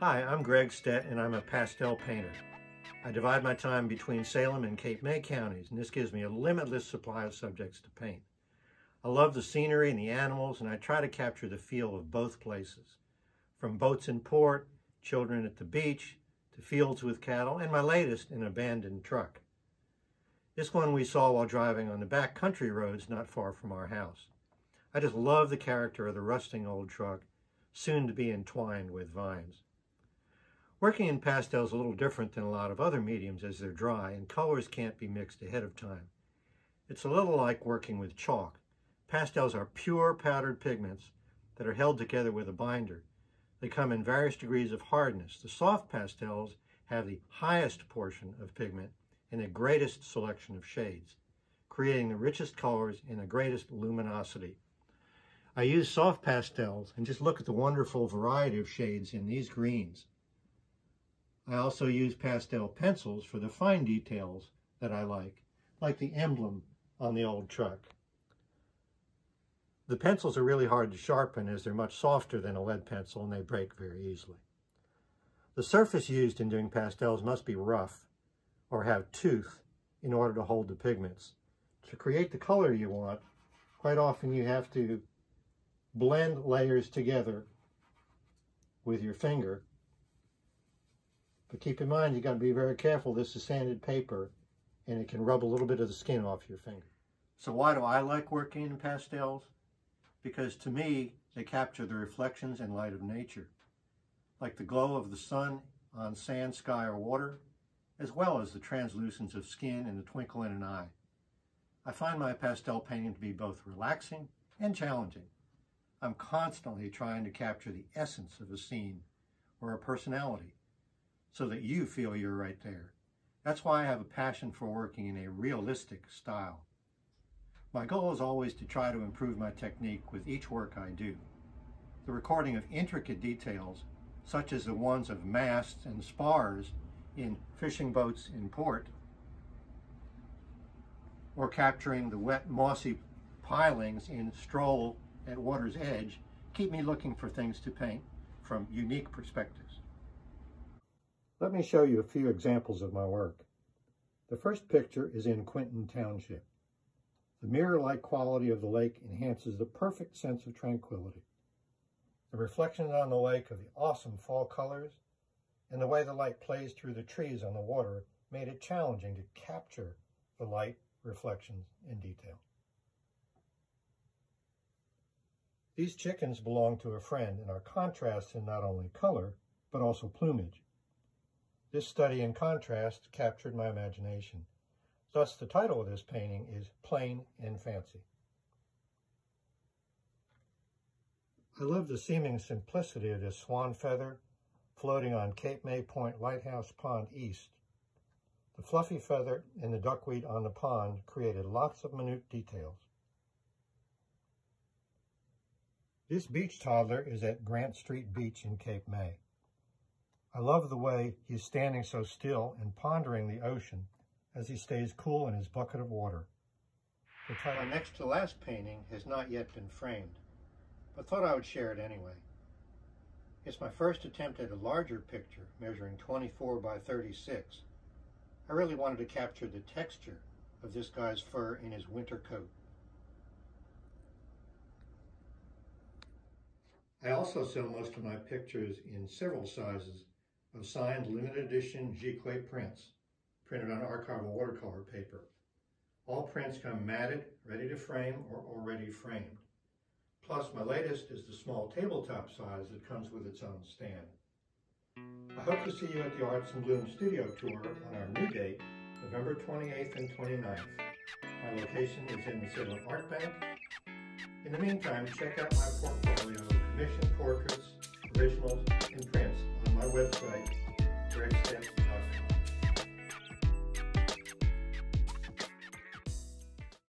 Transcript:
Hi, I'm Greg Stett and I'm a pastel painter. I divide my time between Salem and Cape May counties and this gives me a limitless supply of subjects to paint. I love the scenery and the animals and I try to capture the feel of both places. From boats in port, children at the beach, to fields with cattle, and my latest, an abandoned truck. This one we saw while driving on the back country roads not far from our house. I just love the character of the rusting old truck, soon to be entwined with vines. Working in pastel is a little different than a lot of other mediums as they're dry and colors can't be mixed ahead of time. It's a little like working with chalk. Pastels are pure powdered pigments that are held together with a binder. They come in various degrees of hardness. The soft pastels have the highest portion of pigment and the greatest selection of shades, creating the richest colors and the greatest luminosity. I use soft pastels and just look at the wonderful variety of shades in these greens. I also use pastel pencils for the fine details that I like, like the emblem on the old truck. The pencils are really hard to sharpen as they're much softer than a lead pencil and they break very easily. The surface used in doing pastels must be rough or have tooth in order to hold the pigments. To create the color you want, quite often you have to blend layers together with your finger but keep in mind, you've got to be very careful. This is sanded paper and it can rub a little bit of the skin off your finger. So why do I like working in pastels? Because to me, they capture the reflections and light of nature, like the glow of the sun on sand, sky, or water, as well as the translucence of skin and the twinkle in an eye. I find my pastel painting to be both relaxing and challenging. I'm constantly trying to capture the essence of a scene or a personality so that you feel you're right there. That's why I have a passion for working in a realistic style. My goal is always to try to improve my technique with each work I do. The recording of intricate details, such as the ones of masts and spars in fishing boats in port, or capturing the wet mossy pilings in Stroll at Water's Edge, keep me looking for things to paint from unique perspectives. Let me show you a few examples of my work. The first picture is in Quinton Township. The mirror-like quality of the lake enhances the perfect sense of tranquility. The reflections on the lake of the awesome fall colors and the way the light plays through the trees on the water made it challenging to capture the light reflections in detail. These chickens belong to a friend and are contrasts in not only color, but also plumage. This study in contrast captured my imagination. Thus, the title of this painting is Plain and Fancy. I love the seeming simplicity of this swan feather floating on Cape May Point Lighthouse Pond East. The fluffy feather and the duckweed on the pond created lots of minute details. This beach toddler is at Grant Street Beach in Cape May. I love the way he's standing so still and pondering the ocean as he stays cool in his bucket of water. The title next to last painting has not yet been framed, but thought I would share it anyway. It's my first attempt at a larger picture measuring 24 by 36. I really wanted to capture the texture of this guy's fur in his winter coat. I also sell most of my pictures in several sizes of signed limited edition Giclée prints printed on archival watercolor paper. All prints come matted, ready to frame, or already framed. Plus, my latest is the small tabletop size that comes with its own stand. I hope to see you at the Arts in Bloom Studio Tour on our new date, November 28th and 29th. My location is in the Salem Art Bank. In the meantime, check out my portfolio of commissioned portraits, originals, and prints website, Greg Stamps.